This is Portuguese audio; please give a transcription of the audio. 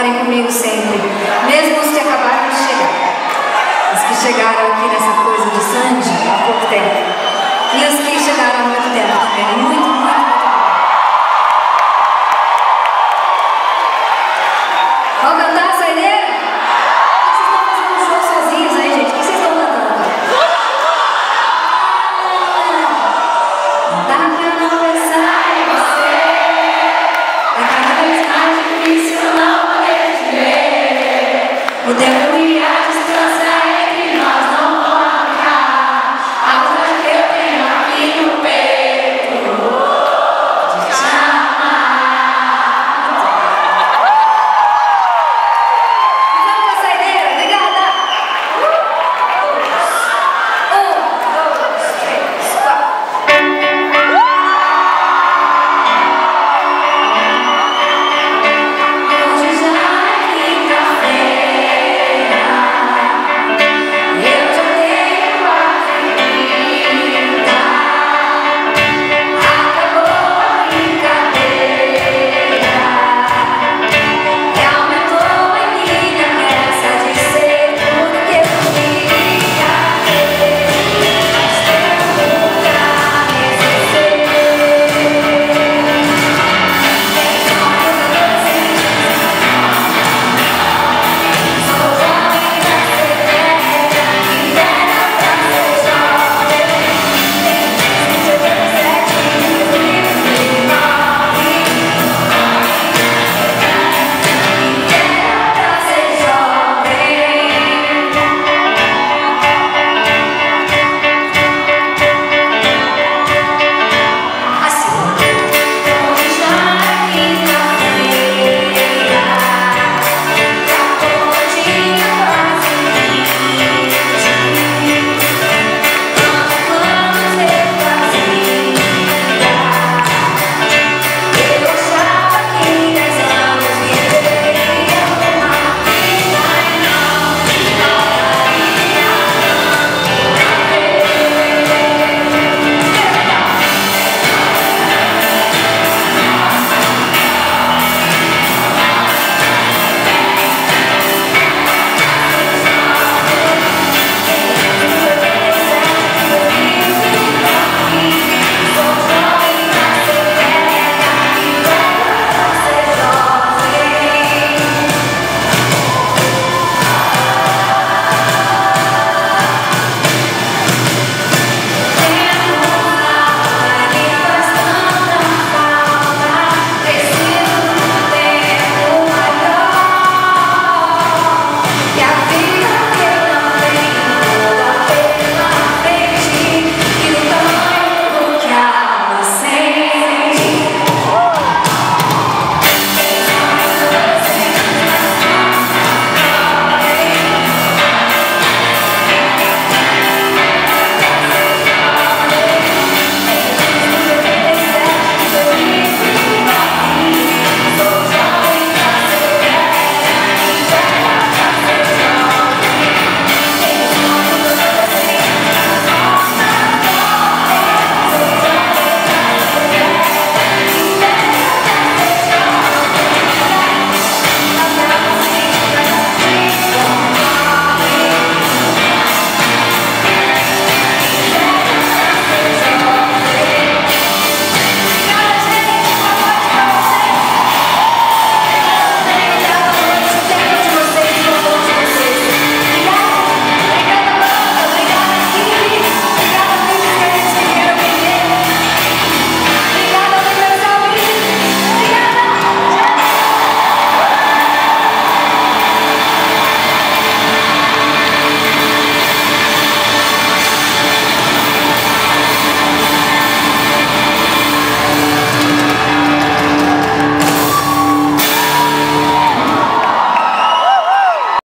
estarem comigo sempre, mesmo os que acabaram de chegar. Os que chegaram aqui nessa coisa de Sandy há pouco tempo. E os que there.